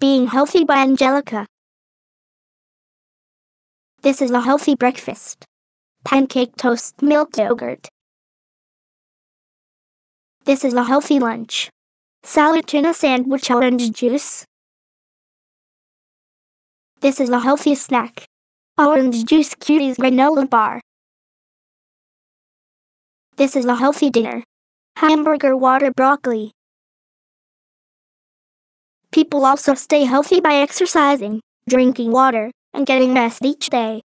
Being Healthy by Angelica. This is a healthy breakfast. Pancake toast milk yogurt. This is a healthy lunch. Salad tuna sandwich orange juice. This is a healthy snack. Orange juice cuties granola bar. This is a healthy dinner. Hamburger water broccoli. People also stay healthy by exercising, drinking water, and getting rest each day.